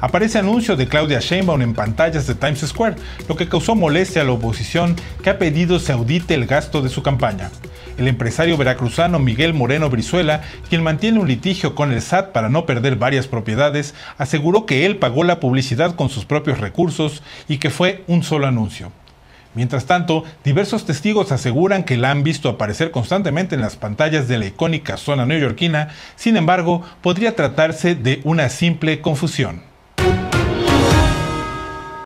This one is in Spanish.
aparece anuncio de Claudia Sheinbaum en pantallas de Times Square, lo que causó molestia a la oposición que ha pedido se audite el gasto de su campaña. El empresario veracruzano Miguel Moreno Brizuela, quien mantiene un litigio con el SAT para no perder varias propiedades, aseguró que él pagó la publicidad con sus propios recursos y que fue un solo anuncio. Mientras tanto, diversos testigos aseguran que la han visto aparecer constantemente en las pantallas de la icónica zona neoyorquina, sin embargo, podría tratarse de una simple confusión.